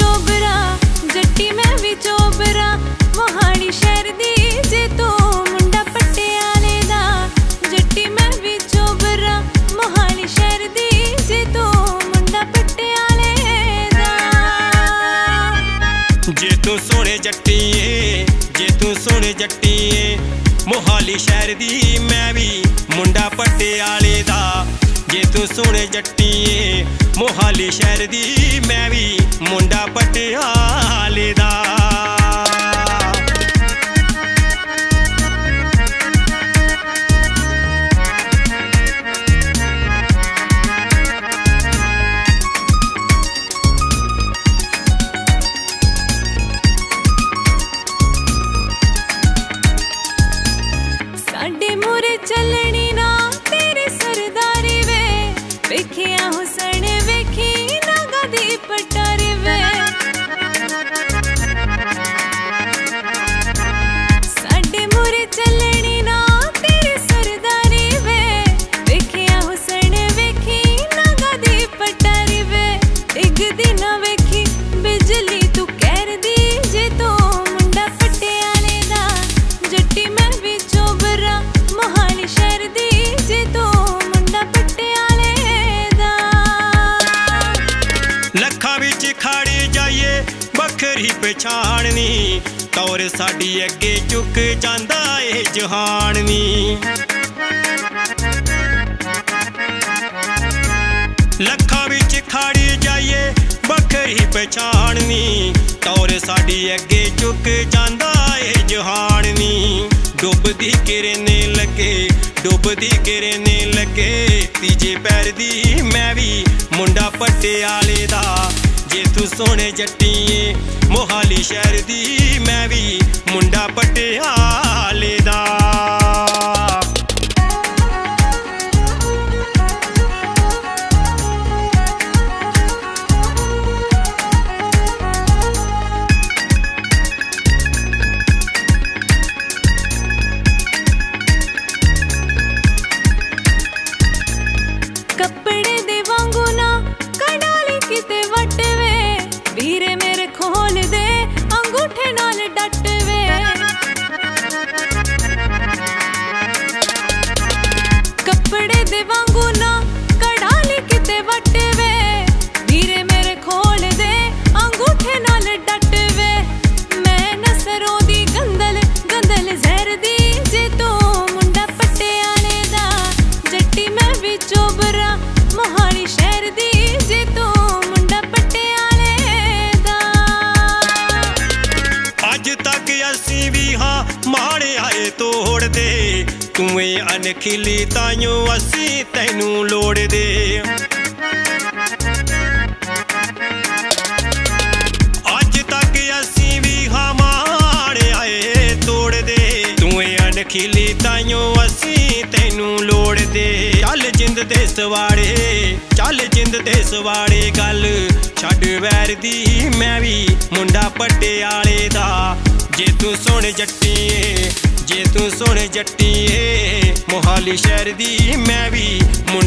ਚੋਬਰਾ, ਜੱਟੀ ਮੈਂ ਵੀ ਚੋਬਰਾ। ਮੋਹਾਲੀ ਸ਼ਹਿਰ ਦੀ ਜੇ ਤੂੰ ਮੁੰਡਾ ਪਟਿਆਲੇ ਦਾ। ਜੱਟੀ ਮੈਂ ਵੀ ਚੋਬਰਾ, ਮੋਹਾਲੀ ਸ਼ਹਿਰ ਦੀ ਜੇ ਤੂੰ ਮੁੰਡਾ ਪਟਿਆਲੇ ਦਾ। ਜੇ ਤੂੰ ਸੋਹਣੇ ਜੱਟੀਏ, ਜੇ ਤੂੰ ਸੋਹਣੇ ਜੱਟੀਏ, ਮੋਹਾਲੀ ਸ਼ਹਿਰ ਦੀ ਮੈਂ ਵੀ ਮੁੰਡਾ ਪਟਿਆਲੇ ਦਾ। ਜੇ ਤੂੰ ਸੋਹਣੇ ਜੱਟੀਏ, ਮੋਹਾਲੀ ਸ਼ਹਿਰ ਦੀ ਪਛਾਣਨੀ, ਤੌਰ ਸਾਡੀ ਅੱਗੇ ਝੁਕ ਜਾਂਦਾ ਏ ਜਹਾਨ ਨੀ ਲੱਖਾਂ ਵਿੱਚ ਖਾੜੀ ਜਾਈਏ, ਵੱਖਰੀ ਪਛਾਣਨੀ, ਤੌਰ ਸਾਡੀ ਅੱਗੇ ਝੁਕ ਜਾਂਦਾ ਏ ਜਹਾਨ ਨੀ ਡੁੱਬਦੀ ਕਿਰਨੇ ਲੱਗੇ, ਡੁੱਬਦੀ ਕਿਰਨੇ ਲੱਗੇ, ਤੀਜੇ ਪੈਰ ਦੀ ਮੈਂ ਵੀ ਮੁੰਡਾ ਪਟਿਆਲੇ ਦਾ। ਜੇ ਤੂੰ ਸੋਹਣੇ ਜੱਟੀਏ ਮੋਹਾਲੀ ਸ਼ਹਿਰ ਦੀ ਮੈਂ ਵੀ ਮੁੰਡਾ ਪਟਿਆਲੇ ਦੇ ਵਾਂਗੂ ਨਾ ਕਡਾਲੀ ਕਿਤੇ ਵਟਵੇ। ਵੀਰੇ ਮੇਰੇ ਖੋਲ ਦੇ ਅੰਗੂਠੇ ਨਾਲ ਡਟਵੇ। ਮੈਂ ਨਸਰੋਂ ਦੀ ਗੰਦਲ ਗੰਦਲ ਜ਼ਹਿਰ ਦੀ ਜੇ ਤੂੰ ਮੁੰਡਾ ਪਟਿਆਲੇ ਦਾ। ਜੱਟੀ ਮੈਂ ਵੀ ਚੋਬਰਾ ਮੋਹਾਲੀ ਸ਼ਹਿਰ ਦੀ ਜੇ ਤੂੰ ਮੁੰਡਾ ਪਟਿਆਲੇ ਦਾ। ਅੱਜ ਤੱਕ ਅਸੀਂ ਵੀ ਹਾਂ ਆਏ ਤੋੜਦੇ ਤੂੰ ਏ ਅਨਖਿਲੀ ਤਾਈਓ ਅਸੀਂ ਤੈਨੂੰ ਲੋੜਦੇ ਅੱਜ ਤੱਕ ਅਸੀਂ ਵੀ ਹਾਂ ਆਏ ਤੋੜਦੇ ਤੂੰ ਏ ਅਨਖਿਲੀ ਤਾਈਓ ਅਸੀਂ ਤੈਨੂੰ ਲੋੜਦੇ ਚੱਲ ਜਿੰਦ ਦੇ ਸਵਾੜੇ, ਚੱਲ ਜਿੰਦ ਦੇ ਸਵਾੜੇ ਗੱਲ ਛੱਡ ਵੈਰ ਦੀ। ਮੈਂ ਵੀ ਮੁੰਡਾ ਪਟਿਆਲੇ ਦਾ। ਜੇ ਤੂੰ ਸੋਹਣੇ ਜੱਟੀਏ ਜੇ ਤੂੰ ਸੋਹਣੇ ਜੱਟੀਏ ਮੋਹਾਲੀ ਸ਼ਹਿਰ ਦੀ ਮੈਂ ਵੀ ਮੁੰਡਾ